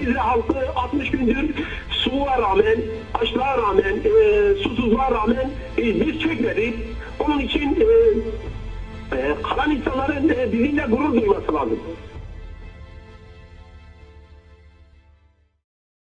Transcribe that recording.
Cizre halkı 60 gündür soğuğa rağmen, açlığa rağmen, e, susuzluğa rağmen e, biz çökmedik. Onun için e, e, kalan insanların e, bizimle gurur duyması lazım.